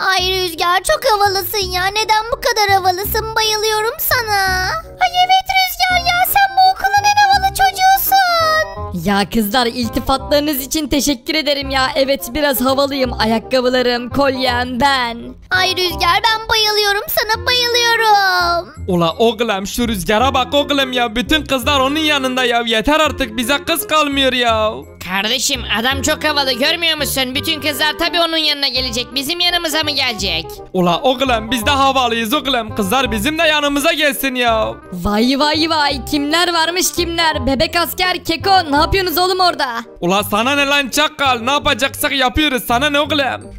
Ay Rüzgar çok havalısın ya. Neden bu kadar havalısın? Bayılıyorum sana. Ay evet Rüzgar ya sen bu okulun en havalı çocuğusun. Ya kızlar iltifatlarınız için teşekkür ederim ya. Evet biraz havalıyım. Ayakkabılarım, kolyem, ben. Ay Rüzgar ben bayılıyorum sana bayılıyorum. Ula oğlum şu rüzgara bak oğlum ya. Bütün kızlar onun yanında ya. Yeter artık bize kız kalmıyor ya. Kardeşim adam çok havalı görmüyor musun? Bütün kızlar tabii onun yanına gelecek. Bizim yanımıza mı gelecek? Ula oğlum biz de havalıyız oğlum. Kızlar bizim de yanımıza gelsin ya. Vay vay vay kimler varmış kimler. Bebek asker Keko ne yapıyorsunuz oğlum orada? Ula sana ne lan çakal ne yapacaksak yapıyoruz sana ne oğlum?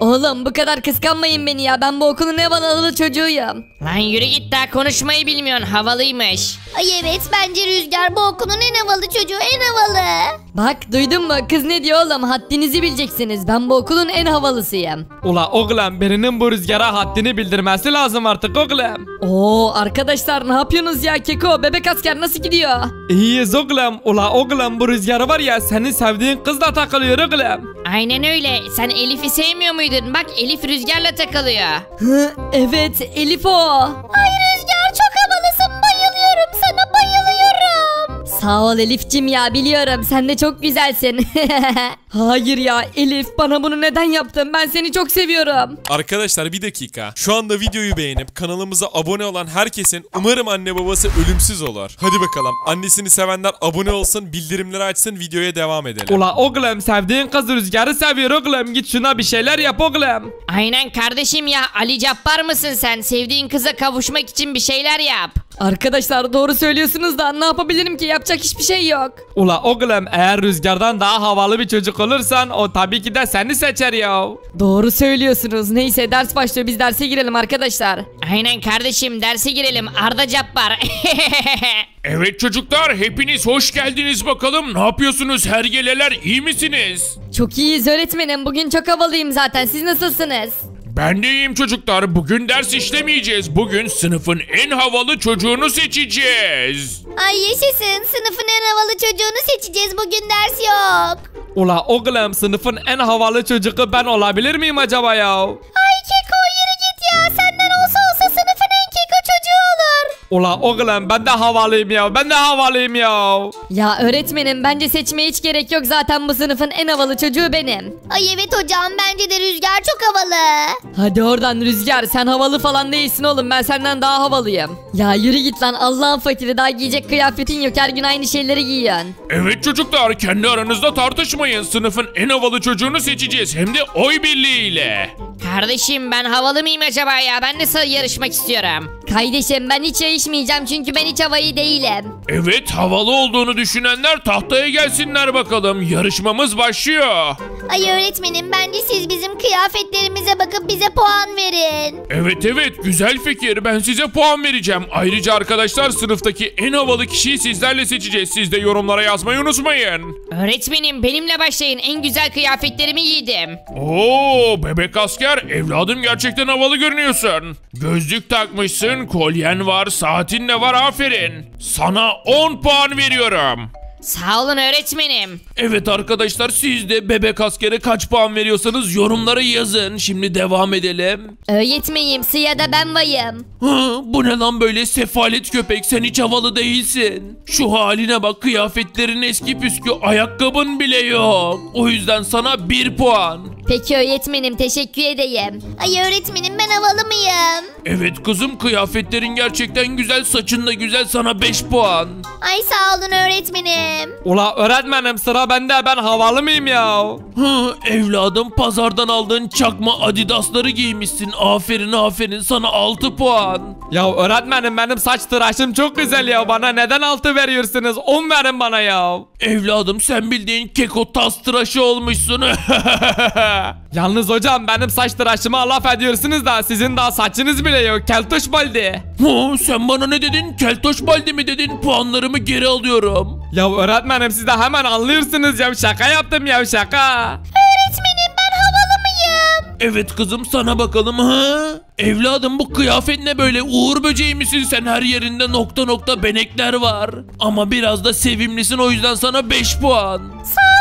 oğlum bu kadar kıskanmayın beni ya. Ben bu okulun en havalı çocuğuyum. Lan yürü git daha konuşmayı bilmiyorsun. Havalıymış. Ay evet bence Rüzgar bu okulun en havalı çocuğu en havalı. Bak duydun mu kız ne diyor oğlum haddinizi bileceksiniz. Ben bu okulun en havalısıyım. Ula oğlum birinin bu rüzgara haddini bildirmesi lazım artık oğlum. Oo arkadaşlar ne yapıyorsunuz ya Keko bebek asker nasıl gidiyor? İyiyiz oğlum. Ula oğlum bu rüzgarı var ya senin sevdiğin kızla takılıyor oğlum. Aynen öyle. Sen Elif'i sevmiyor muydun? Bak Elif rüzgarla takılıyor. Hı, evet Elif o. Ay Sağ ol Elif'cim ya biliyorum sen de çok güzelsin. Hayır ya Elif bana bunu neden yaptın ben seni çok seviyorum. Arkadaşlar bir dakika. Şu anda videoyu beğenip kanalımıza abone olan herkesin umarım anne babası ölümsüz olur. Hadi bakalım. Annesini sevenler abone olsun, bildirimleri açsın, videoya devam edelim. Ula oğlum sevdiğin kız rüzgarı seviyor oğlum. Git şuna bir şeyler yap oğlum. Aynen kardeşim ya. Ali Cabbar mısın sen? Sevdiğin kıza kavuşmak için bir şeyler yap. Arkadaşlar doğru söylüyorsunuz da ne yapabilirim ki yapacak hiçbir şey yok. Ula oğlum eğer rüzgardan daha havalı bir çocuk olursan o tabii ki de seni seçer ya. Doğru söylüyorsunuz neyse ders başlıyor biz derse girelim arkadaşlar. Aynen kardeşim derse girelim. Arda Cabbar. Evet çocuklar hepiniz hoş geldiniz bakalım. Ne yapıyorsunuz hergeleler iyi misiniz? Çok iyiyiz öğretmenim bugün çok havalıyım zaten siz nasılsınız? Ben de iyiyim çocuklar. Bugün ders işlemeyeceğiz. Bugün sınıfın en havalı çocuğunu seçeceğiz. Ay yaşasın sınıfın en havalı çocuğunu seçeceğiz bugün ders yok. Ula oğlum sınıfın en havalı çocuğu ben olabilir miyim acaba ya? Ay Keko yürü git ya senden Ula oğlum ben de havalıyım ya ben de havalıyım ya. Ya öğretmenim bence seçmeye hiç gerek yok zaten bu sınıfın en havalı çocuğu benim. Ay evet hocam bence de Rüzgar çok havalı. Hadi oradan Rüzgar sen havalı falan değilsin oğlum ben senden daha havalıyım. Ya yürü git lan Allah'ın fakiri daha giyecek kıyafetin yok her gün aynı şeyleri giyiyorsun. Evet çocuklar kendi aranızda tartışmayın. Sınıfın en havalı çocuğunu seçeceğiz. Hem de oy birliğiyle. kardeşim ben havalı mıyım acaba ya? Ben de yarışmak istiyorum. Kardeşim ben hiç yarışmayacağım çünkü ben hiç havayı değilim. Evet havalı olduğunu düşünenler tahtaya gelsinler bakalım. Yarışmamız başlıyor. Ay öğretmenim bence siz bizim kıyafetlerimize bakıp bize puan verin. Evet evet güzel fikir. Ben size puan vereceğim. Ayrıca arkadaşlar sınıftaki en havalı kişiyi sizlerle seçeceğiz. Siz de yorumlara yazmayı unutmayın. Öğretmenim benimle başlayın. En güzel kıyafetlerimi giydim. Oo bebek asker evladım gerçekten havalı görünüyorsun. Gözlük takmışsın, kolyen var, saatin de var aferin. Sana 10 puan veriyorum. Sağ olun öğretmenim. Evet arkadaşlar siz de bebek askere kaç puan veriyorsanız yorumlara yazın. Şimdi devam edelim. Öğretmeyim sıyada ben vayım. Hı, bu ne lan böyle sefalet köpek sen hiç havalı değilsin. Şu haline bak kıyafetlerin eski püskü ayakkabın bile yok. O yüzden sana 1 puan. Peki öğretmenim teşekkür edeyim. Ay öğretmenim ben havalı mıyım? Evet kızım kıyafetlerin gerçekten güzel saçın da güzel sana 5 puan. Ay sağ olun öğretmenim. Ula öğretmenim sıra bende ben havalı mıyım ya? Hı, evladım pazardan aldığın çakma adidasları giymişsin. Aferin aferin sana 6 puan. Ya öğretmenim benim saç tıraşım çok güzel ya bana neden altı veriyorsunuz 10 verin bana ya. Evladım sen bildiğin keko tas tıraşı olmuşsun. Yalnız hocam benim saç tıraşıma laf ediyorsunuz da sizin daha saçınız bile yok keltoş baldi. Hı, sen bana ne dedin? Keltoş baldi mi dedin? Puanlarımı geri alıyorum. Ya öğretmenim siz de hemen anlıyorsunuz ya şaka yaptım ya şaka. Öğretmenim ben havalı mıyım? Evet kızım sana bakalım ha. Evladım bu kıyafet ne böyle uğur böceği misin sen her yerinde nokta nokta benekler var. Ama biraz da sevimlisin o yüzden sana 5 puan. Sağ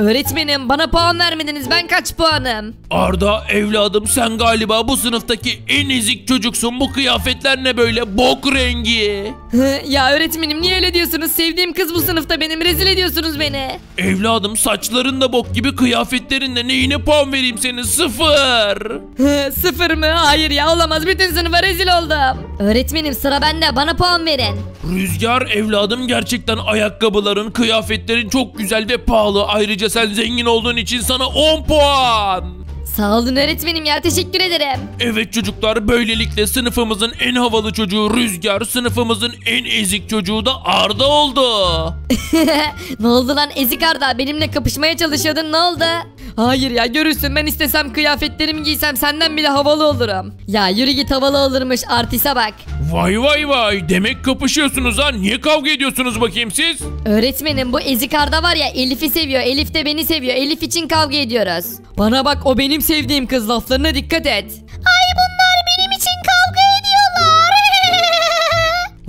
öğretmenim. Bana puan vermediniz ben kaç puanım? Arda evladım sen galiba bu sınıftaki en ezik çocuksun. Bu kıyafetler ne böyle bok rengi? Ya öğretmenim niye öyle diyorsunuz? Sevdiğim kız bu sınıfta benim rezil ediyorsunuz beni. Evladım saçların da bok gibi kıyafetlerin de neyine puan vereyim senin sıfır. Sıfır mı? Hayır ya olamaz bütün sınıfa rezil oldum. Öğretmenim sıra bende bana puan verin. Rüzgar evladım gerçekten ayakkabıların, kıyafetlerin çok güzel ve pahalı. Ayrıca sen zengin olduğun için sana 10 puan. Sağ olun öğretmenim ya teşekkür ederim. Evet çocuklar böylelikle sınıfımızın en havalı çocuğu Rüzgar, sınıfımızın en ezik çocuğu da Arda oldu. ne oldu lan ezik Arda benimle kapışmaya çalışıyordun ne oldu? Hayır ya görürsün ben istesem kıyafetlerimi giysem senden bile havalı olurum. Ya yürü git havalı olurmuş artiste bak. Vay vay vay demek kapışıyorsunuz ha niye kavga ediyorsunuz bakayım siz? Öğretmenim bu ezik Arda var ya Elif'i seviyor Elif de beni seviyor Elif için kavga ediyoruz. Bana bak o benim sevdiğim kız laflarına dikkat et.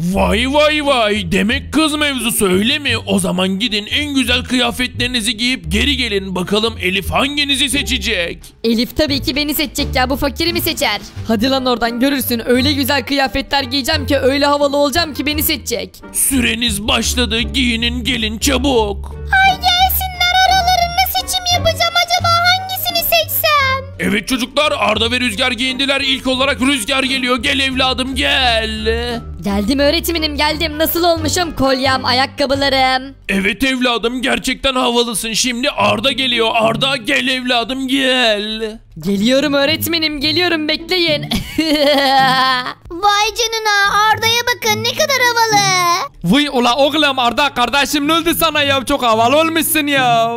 Vay vay vay demek kız mevzusu öyle mi? O zaman gidin en güzel kıyafetlerinizi giyip geri gelin bakalım Elif hanginizi seçecek? Elif tabii ki beni seçecek ya bu fakiri mi seçer? Hadi lan oradan görürsün öyle güzel kıyafetler giyeceğim ki öyle havalı olacağım ki beni seçecek. Süreniz başladı giyinin gelin çabuk. Ay gelsinler aralarında seçim yapacağım acaba hangisini seçsem? Evet çocuklar Arda ve Rüzgar giyindiler ilk olarak Rüzgar geliyor gel evladım gel. Geldim öğretmenim geldim nasıl olmuşum kolyem ayakkabılarım. Evet evladım gerçekten havalısın şimdi Arda geliyor Arda gel evladım gel. Geliyorum öğretmenim geliyorum bekleyin. Vay canına Arda'ya bakın ne kadar havalı. Vıy ula oğlum Arda kardeşim ne oldu sana ya çok havalı olmuşsun ya.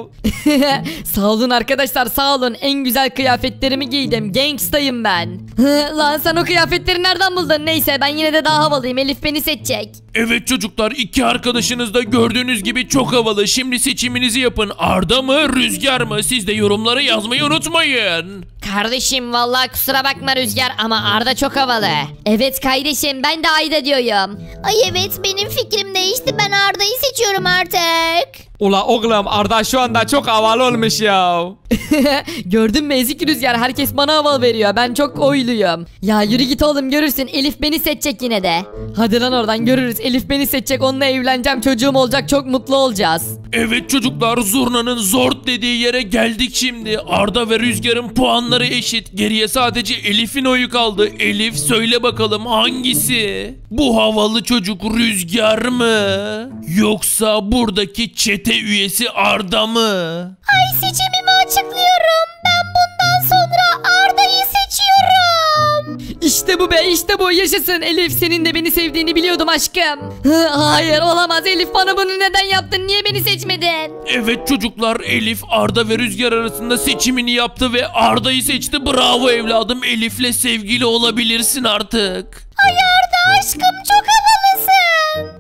sağ olun arkadaşlar sağ olun en güzel kıyafetlerimi giydim gangstayım ben. Lan sen o kıyafetleri nereden buldun neyse ben yine de daha havalıyım Elif beni seçecek. Evet çocuklar iki arkadaşınız da gördüğünüz gibi çok havalı şimdi seçiminizi yapın Arda mı Rüzgar mı siz de yorumlara yazmayı unutmayın. Kardeşim vallahi kusura bakma Rüzgar ama Arda çok havalı. Evet kardeşim ben de Ayda diyorum. Ay evet benim fikrim değişti ben Arda'yı seçiyorum artık. Ula oğlum Arda şu anda çok havalı olmuş ya. Gördün mü ezik rüzgar herkes bana havalı veriyor ben çok oyluyum. Ya yürü git oğlum görürsün Elif beni seçecek yine de. Hadi lan oradan görürüz Elif beni seçecek onunla evleneceğim çocuğum olacak çok mutlu olacağız. Evet çocuklar zurnanın zort dediği yere geldik şimdi. Arda ve Rüzgar'ın puanları eşit. Geriye sadece Elif'in oyu kaldı. Elif söyle bakalım hangisi? Bu havalı çocuk Rüzgar mı? Yoksa buradaki çete üyesi Arda mı? Ay seçimimi açıklıyorum. Ben bundan sonra be işte bu yaşasın Elif senin de beni sevdiğini biliyordum aşkım. Hı, Hayır olamaz Elif bana bunu neden yaptın niye beni seçmedin? Evet çocuklar Elif Arda ve Rüzgar arasında seçimini yaptı ve Arda'yı seçti. Bravo evladım Elif'le sevgili olabilirsin artık. Ay Arda aşkım çok havalısın.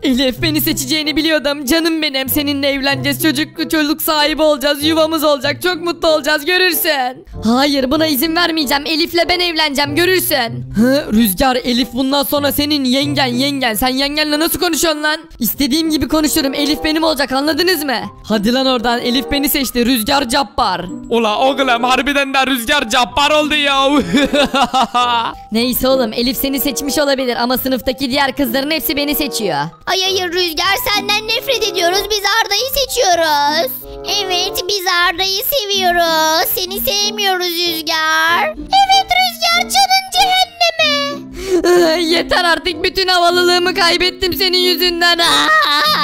Elif beni seçeceğini biliyordum canım benim seninle evleneceğiz çocuk çocuk sahibi olacağız yuvamız olacak çok mutlu olacağız görürsün. Hayır buna izin vermeyeceğim Elif'le ben evleneceğim görürsün. Hı, Rüzgar Elif bundan sonra senin yengen yengen sen yengenle nasıl konuşuyorsun lan? İstediğim gibi konuşurum Elif benim olacak anladınız mı? Hadi lan oradan Elif beni seçti Rüzgar Cabbar. Ula oğlum harbiden de rüzgar cabbar oldu ya. Neyse oğlum Elif seni seçmiş olabilir ama sınıftaki diğer kızların hepsi beni seçiyor. Ay hayır Rüzgar senden nefret ediyoruz. Biz Arda'yı seçiyoruz. Evet biz Arda'yı seviyoruz. Seni sevmiyoruz Rüzgar. Evet Rüzgar canın cehenneme. Yeter artık bütün havalılığımı kaybettim senin yüzünden. Aa!